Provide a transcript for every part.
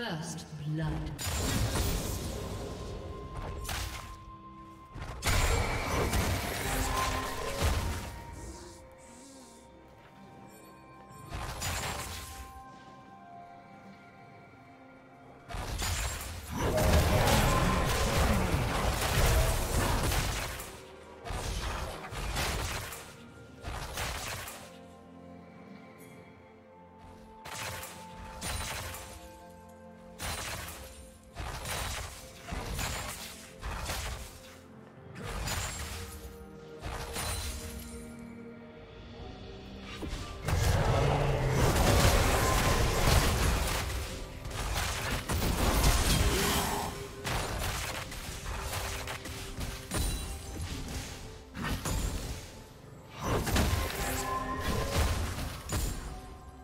First blood.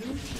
Blue team.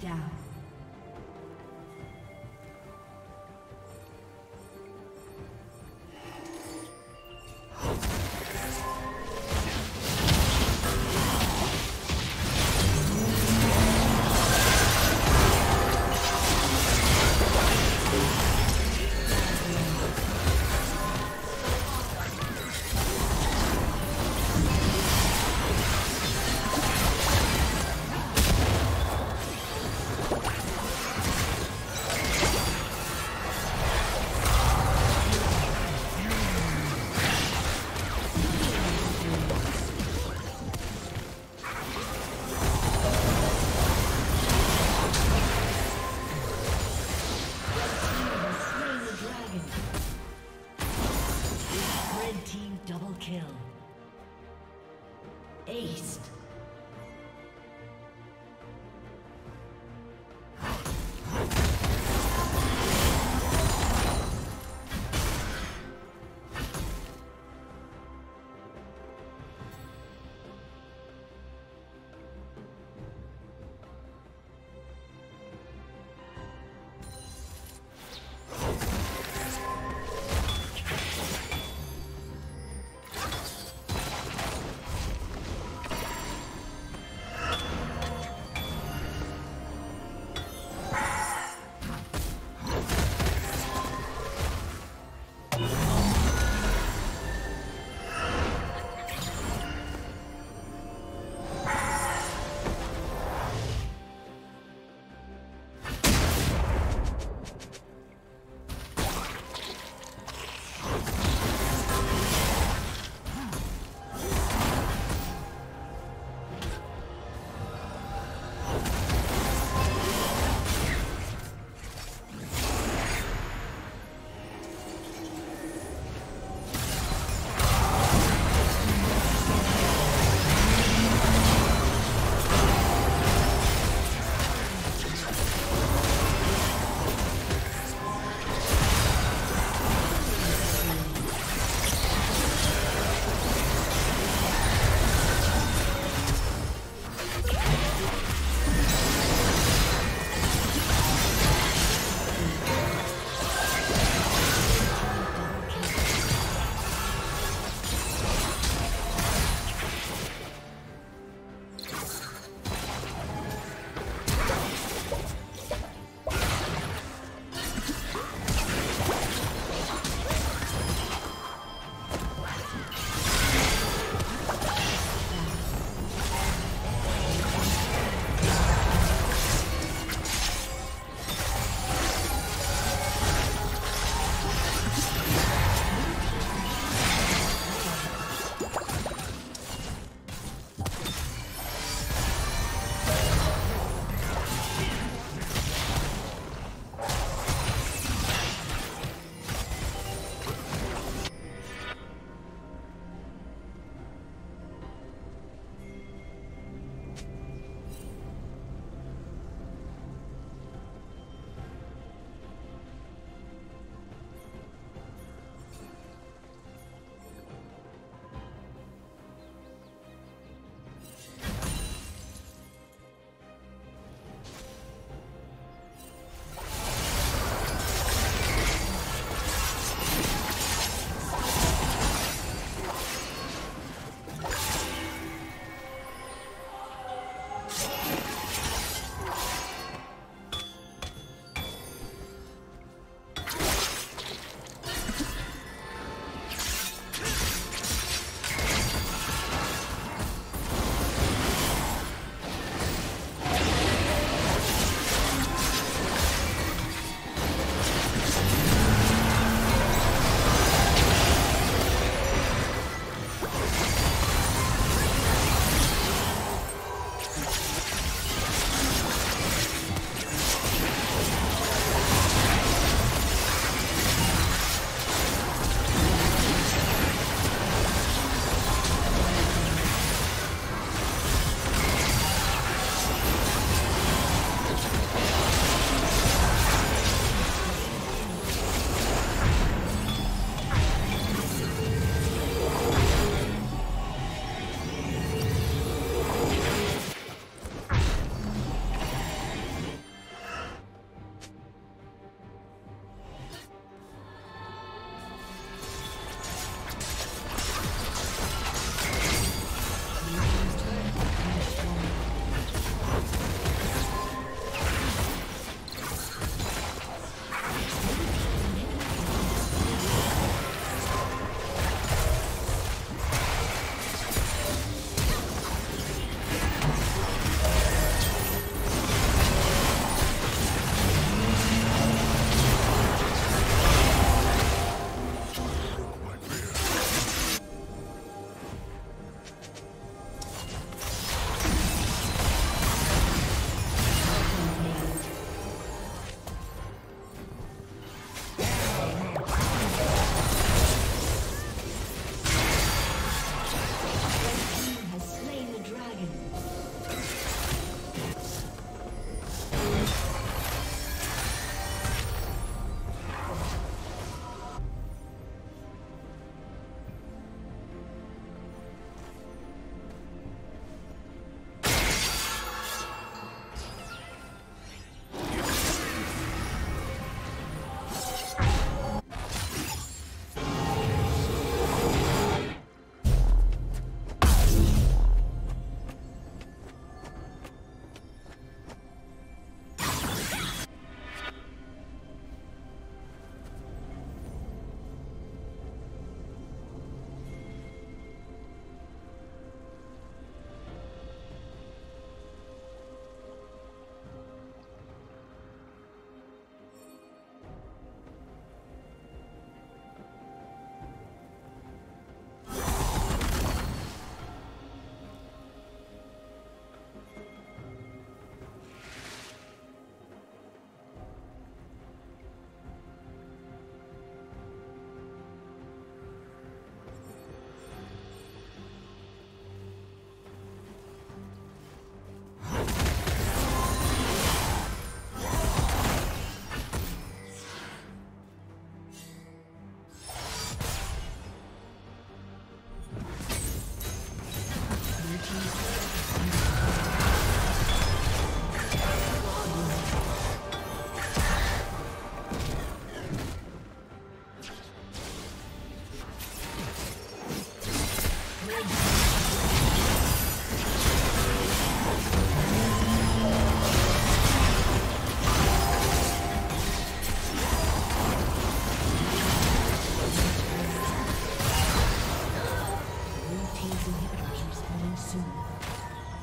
Down.